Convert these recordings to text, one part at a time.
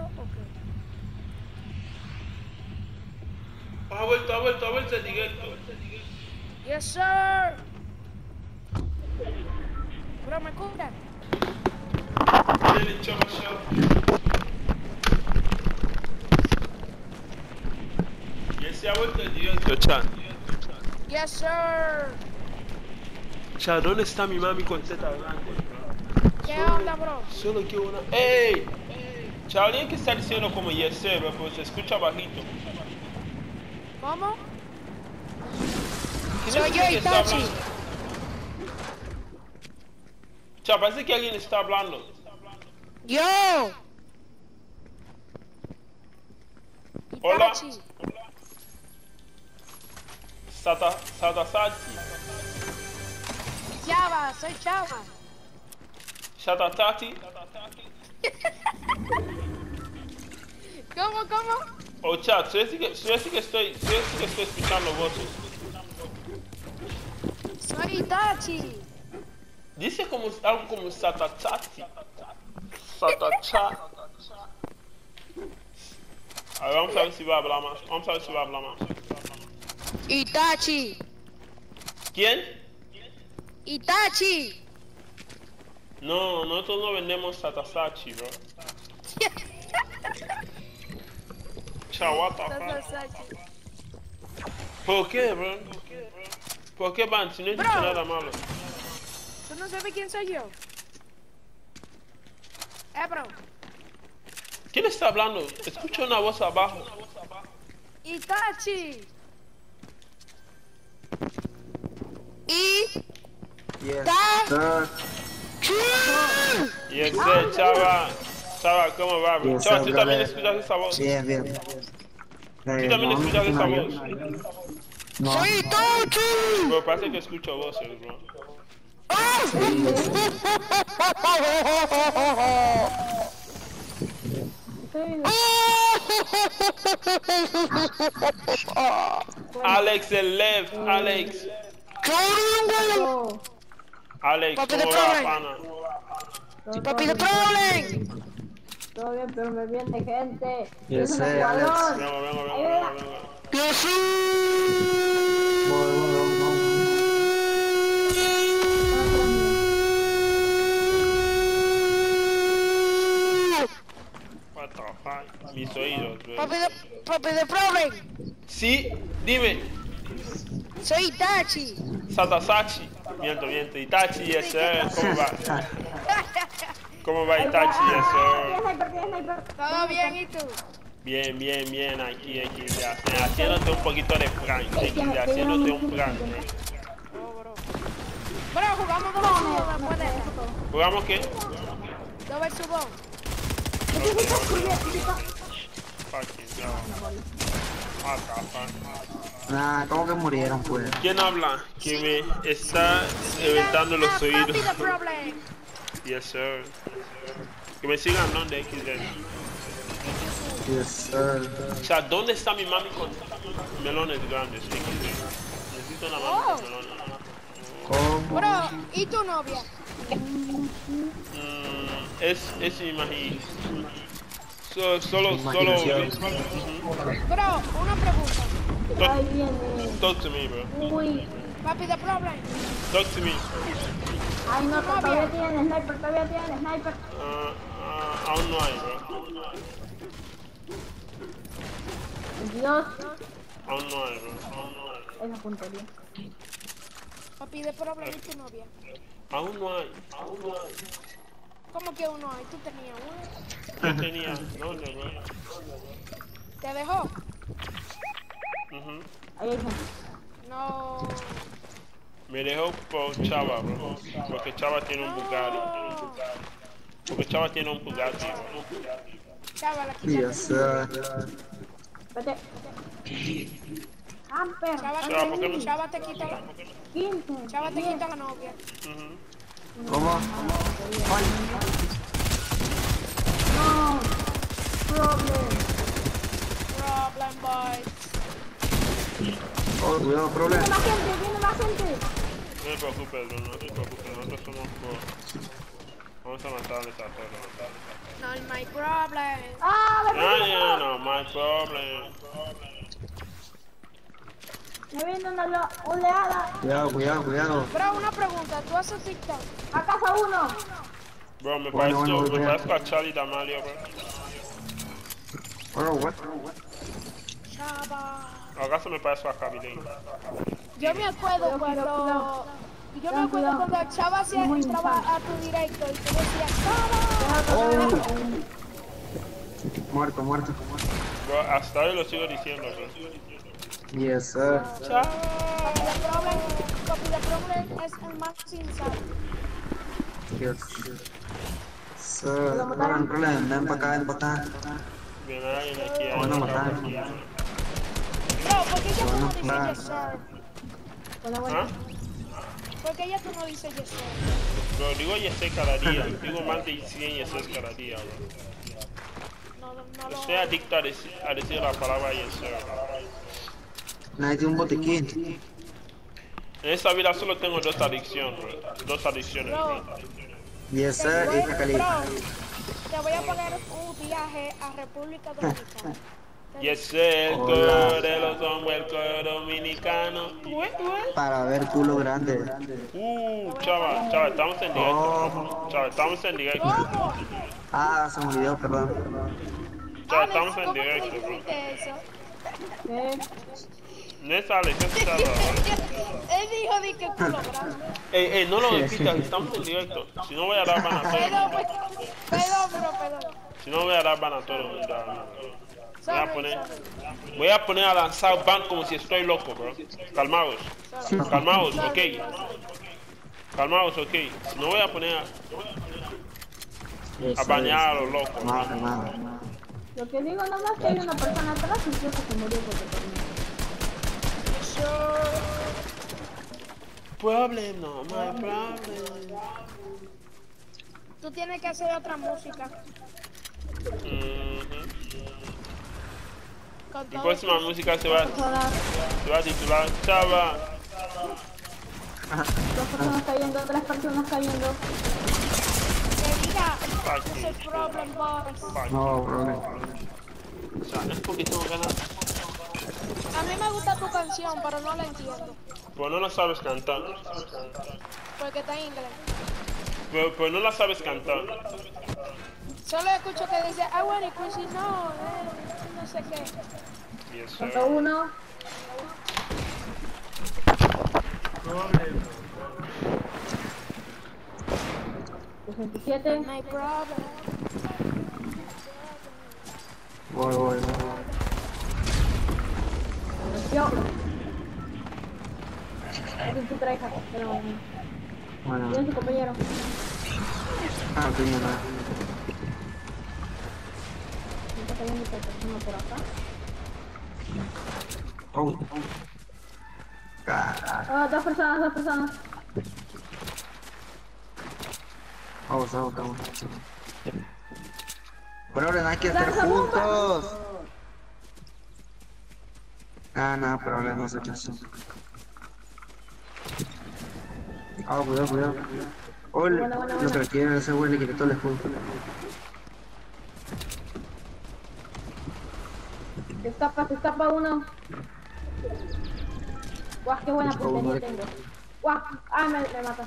o qué? Ha vuelto, ha vuelto, ha vuelto el directo. Yes, sir. Bro, ¿me cobran? Viene, chama, chama. Y ese ha vuelto el directo, chat. Yes, sir. Chat, ¿dónde está mi mami con teta grande? ¿Qué onda, bro? Solo quiero una. ¡Ey! Alguien que está diciendo como yes, bro, pues se escucha bajito. ¿Cómo? ¿Quién Soy yo, Itachi. Chat, parece que alguien está hablando. Yo. Hola. Itachi. Sata, Satasaki. Chava, soy Chava. Shatatati. ¿Cómo, cómo? Oh, chat, soy ese que, soy ese que estoy, soy ese que estoy escuchando voces. Soy Itachi. Dice como algo como Satatati. Satacha. A ver, vamos a ver si va a hablar más. Vamos a ver si va a hablar más. Itachi. ¿Quién? Itachi. No, nosotros no vendemos Satasachi, bro. Fuck? ¿Por qué, bro? ¿Por qué van? Si no he dicho nada malo. ¿Tú no sabes quién soy yo? Eh, bro. ¿Quién está hablando? Escucho una voz abajo. Itachi. Yes, Da- Y ese, chava. Chava, ¿cómo va, bro? Yes, Chava, sir, tú también escuchas esa voz. Bien, bien. Tú Eh, también no, escuchas esa voz. No, Soy Itachi. Bro, parece que escucho voces, bro. Alex el Lev, Alex. Alex, Papi, ¿cómo de pana? Papi, the problem. Todo bien, pero me viene gente. Un sir, Alex. Vengo, vengo, vengo, vengo, vengo. voy, voy, voy, What the fuck? Mis oídos. Papi, the, papi, the problem. Sí, dime. Soy Itachi. Satasachi. Miento, miento. Itachi, yes, sir. ¿Cómo va? ¿Cómo va Itachi, sniper. ¿Todo bien y tú? Bien, bien, bien. Aquí, aquí, ya. Haciéndote un poquito de prank. Haciéndote un prank, bro. Bro. Bro, jugamos dos después de esta. ¿Jugamos qué? Dos versus. Fucking no. Nah, ¿cómo que murieron, pues? ¿Quién habla? Que me está eventando los Ah, oídos. Yes, sir. Que me sigan, ¿no? De XD. Yes, sir. O sea, ¿dónde está mi mami con melones grandes? XD. Necesito una mami con melones. ¿Cómo? Bro, ¿y tu novia? Mm, es, es imagi... So- solo, solo... Bro, una pregunta. Ahí Talk, viene. talk to me, bro. Uy. Papi, the problem. Talk to me. Ay, no, todavía tiene sniper, todavía tiene sniper. Ah, ah, aún no hay, bro. Dios. Aún no hay, bro. Aún no hay. Esa puntería. Papi, the problem y tu novia. Aún no hay. Aún no hay. ¿Cómo que uno hay? ¿Tú tenías uno? Yo tenía... ¿Dónde, bro? ¿Te dejó? Hay gente. No. Me dejó por Chava, bro. Porque Chava tiene un Bugatti. No. Porque Chava tiene un Bugatti, bro. Chaval, aquí Yes, sir. Vete. Camper. Chava, Chava, ¿por qué no- Chava te quita la, 15. Chava te quita la novia. Ujú. ¿Cómo? No. Problem. Problem, boys. Oh, cuidado, problema. Viene más gente, viene más gente. No te preocupes, bro, no te preocupes, nosotros somos pro. Vamos a matarles a todos. Not my problem. Ah, me No, no, no, my problem. Me viene una oleada. Cuidado, cuidado, cuidado. Bro, una pregunta. ¿Tú haces TikTok? A casa uno. Bro, me Bueno, parezco, bueno, me bueno. parezco a Charlie D'Amelio, bro. Bro, what? Chava. ¿Acaso me parezco a Kabilane? Yo me acuerdo cuando... Yo me acuerdo cuando Chava se Muy entraba a tu directo y tú decías, Chava. Oh. Muerto, muerto. Bro, hasta hoy lo sigo diciendo, bro. Yes, sir. Chao. Copy the problem, es el más. Yes. Sir. No, no problema. Ven para acá, ven para acá. Hay Bueno, una matar. cámara aquí. Bro, ¿por qué ya tú no Bueno, dices yes sir? Buena. ¿Ah? ¿Por qué ya tú no dices yes sir? Bro, digo yes cada día. Digo más de 100 yes cada día, bro. No, no, no. Estoy adicto a decir, a decir la palabra yes sir. Nadie tiene un botiquín. En esta vida solo tengo dos adicciones, bro. Dos adicciones, bro. Yes, Te sir. voy, Y caliente. bro, te voy a poner un viaje a República Dominicana. Yes sir, el coro de los hombres, el coro dominicano. Para ver culo grande. Uh, chava, chava, estamos en directo. Oh. Chava, estamos en directo. ¿Cómo? Ah, se me olvidó, perdón. Chava, Alex, estamos en ¿cómo tú directo, bro. Es Chava, bro. Él dijo di que culo grande. Ey, ey, no lo repitas, estamos en directo. Si no voy a dar ban a todo el Perdón, mundo. pues, perdón, bro, perdón. Si no voy a dar ban a todo el mundo. Voy a poner, voy a poner a lanzar ban como si estoy loco, bro. Calmaos, calmaos, ok. Calmaos, ok. Si no voy a poner a, a bañar a los locos. Nada, nada. Lo que digo nomás que hay una persona atrás y que se murió porque terminó. Problem, no, my problem. Tú tienes que hacer otra música. Ujú. Con Mi próxima música se va, Personas, se va a titular Chava. dos personas cayendo, tres personas cayendo. Fuck ese es problem. Fuck. No, problema. O sea, es porque tengo ganas. A mí me gusta tu canción, pero no la entiendo. Pero no la sabes cantar. Porque está en inglés. Pero, pero no la sabes cantar. Solo escucho que dice, I want it, Chrissy, no, eh, no sé qué. Yes, sir. Uno. Voy, voy, voy. Yo. Es tu traija, pero Bueno, bien su compañero. ah, no tenía nada. Está cayendo esta persona por acá. Oh. Carajo. Ah, dos personas, dos personas. Vamos, vamos, vamos. Pero ahora hay que estar juntos. Ah, no, pero sé qué hacer. Ah, cuidado, cuidado. Oh, buena, lo buena. quieren ese güey le quitó el escudo. Se escapa, se escapa uno. Guau, qué buena puntería de- tengo. Guau, ah, me, me mata.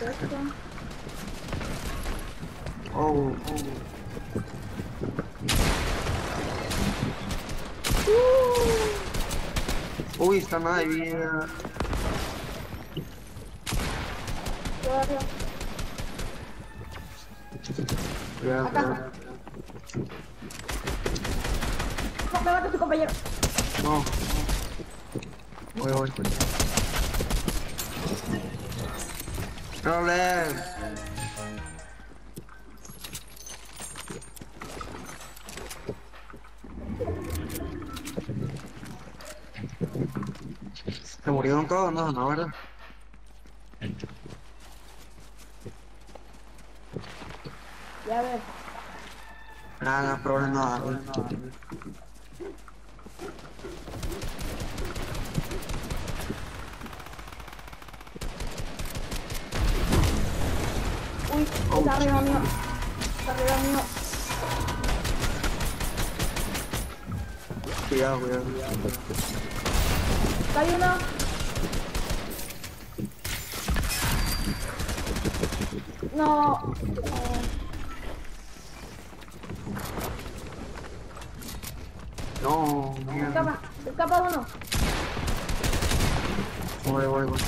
Esto. Oh, oh. Uy, está nada de vida. Cuidado, cuidado. No, me mata su compañero. No. Voy, voy. Problem. ¿Se murieron todos? No, no, ¿verdad? Ya ver. Nada, no, problema, no. Uy, está arriba mío. Está arriba mío. Cuidado, cuidado. Hay uno. No. No, mierda. Escapa, escapa uno. Voy, voy, voy.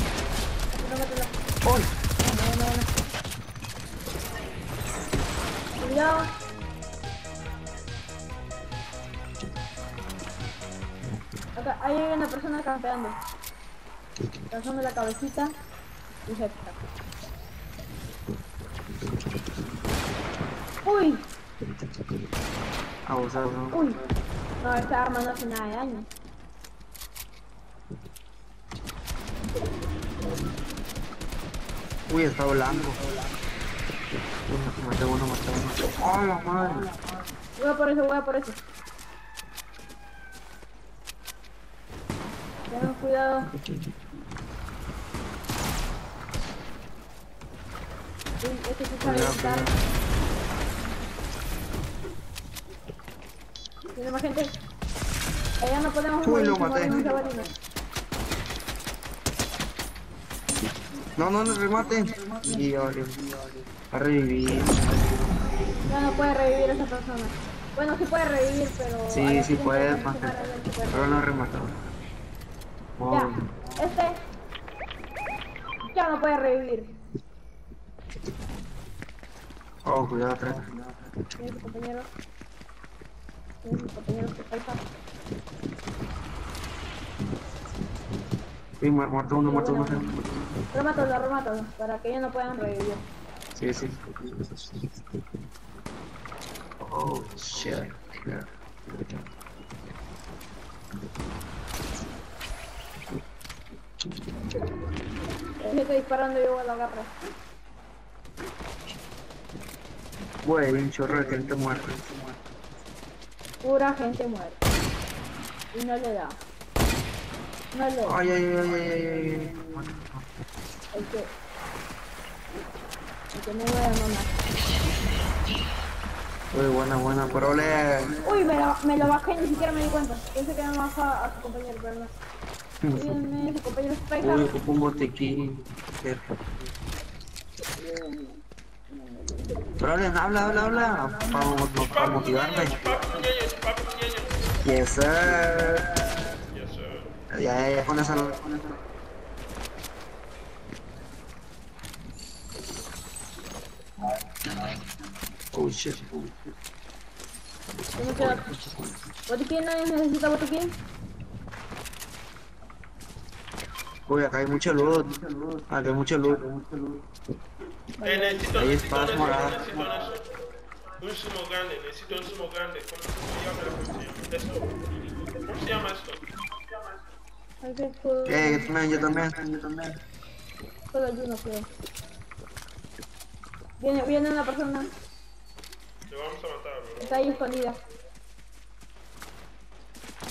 No, campeando. Lanzando la cabecita y se. Uy, Abusado, ¿no? uy. No, esta arma no hace nada de daño. Uy, está volando. Uno, maté uno, maté uno. ¡Oh, la madre! Voy a por eso, voy a por eso. Cuidado. Uy, este se sabe. Tiene más gente. Allá no podemos Uy, morir lo maté. No, no, no remate. Y vale. A revivir. Ya no puede revivir esa persona. Bueno, sí puede revivir, pero... Sí, sí puede Pero no remató. Ya, este... Ya no puede revivir. oh, cuidado atrás. Tiene su compañero. Tiene su compañero que falta. Sí, mu- muerto uno, muerto uno. Remátalo, remátalo, para que ellos no puedan revivir. Sí, sí. Oh, shit. Yeah. Estoy disparando yo lo agarro. Güey, hay un chorro de gente muerta. Pura gente muerta. Y no le da. No le da. Ay, ay, ay, ay, ay, ay. El que... El que no me da mamá. Uy, buena, buena, pero le... Uy, me lo, me lo bajé y ni siquiera me di cuenta. Pensé que me baja a su compañero, pero no. Uy, ocupo un botiquín. Pero le habla, habla, habla. Para, motivarme. Yes, sir. Yes, sir. Ya, ya, ya, esa. Oh shit. ¿Botiquín? ¿Nadie necesita botiquín? Uy, acá hay mucho loot. Acá hay mucho loot. Eh, necesito, Ahí necesito, necesito, necesito eso. Un sumo grande, necesito un sumo grande. ¿Cómo se llama? ¿Cómo se llama eso? ¿Cómo se llama esto? Eh, yo también, yo también, yo también. Solo hay uno, creo. Viene, viene una persona. Te vamos a matar, bro. Está ahí escondida.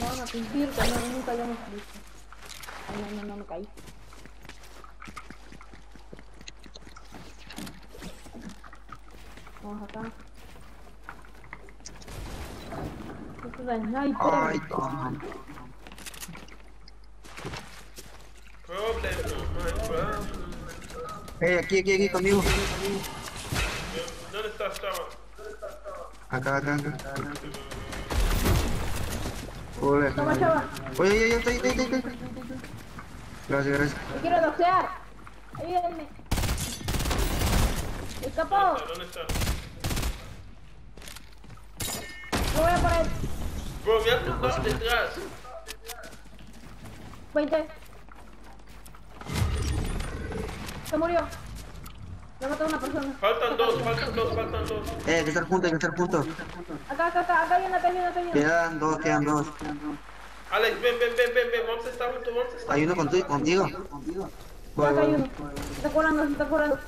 Van a fingir que no, nunca lo hemos visto. Ay, no, no, no, me caí. Vamos acá. Esto es el sniper. Ay, toma. Problem, my problem. Eh, aquí, aquí, aquí conmigo. ¿Dónde estás, chava? Acá, acá, acá. Uy, Toma, chava. Oye, oye, oye, estoy, estoy, estoy, estoy. Gracias, gracias. Me quiero doxear. Ayúdenme. Escapó. ¿Dónde está? Yo voy a por él. Bro, me matado detrás. 20. Se murió. Le mató a una persona. Faltan dos, faltan dos, faltan dos. Eh, hay que estar juntos, hay que estar juntos. Acá, acá, acá, acá hay una, acá hay una, acá hay una. Quedan dos, quedan dos. Alex, ven, ven, ven, ven, ven. Vamos a estar juntos, vamos a estar Hay uno contigo, contigo. Voy, Acá hay voy. uno. Se está curando, se está curando.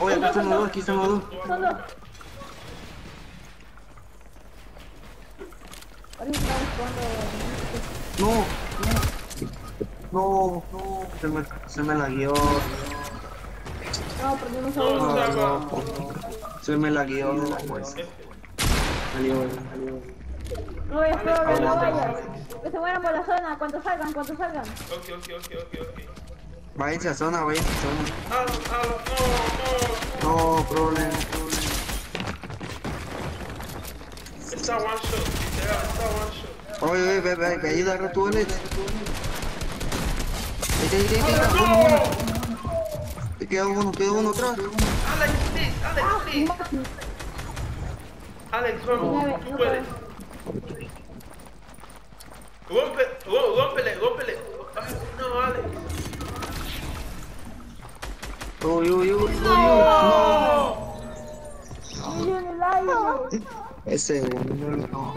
Oye, aquí están los dos, aquí dos. Son dos. Estamos. No, no, no, se me, se me lagueó. No, a No, uno. está No, abajo. se me lagueó, pues. Salió, salió. No, ya espero que no vayas. Que se mueran por la zona, cuando salgan, cuando salgan. Ok, ok, ok, ok, ok. Váyanse a zona, váyanse a zona. Halo, halo, no, No, problema, problema. no. Está one shot, literal, está one shot. Oye, oye, ve, ve, ve, ayuda a tu Alex. Vete, vete, vete, uno, uno. Te queda uno, queda uno atrás. Alex, please, Alex, please. Alex, vamos, tú puedes. Rompe, ro- rómpele, rómpele. Ay, no, Alex. Uy, uy, uy, uy, uy. No. ¡Million el aire! Ese, no, no.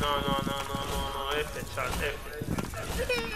No, no, no, no, no, no, este chat, este.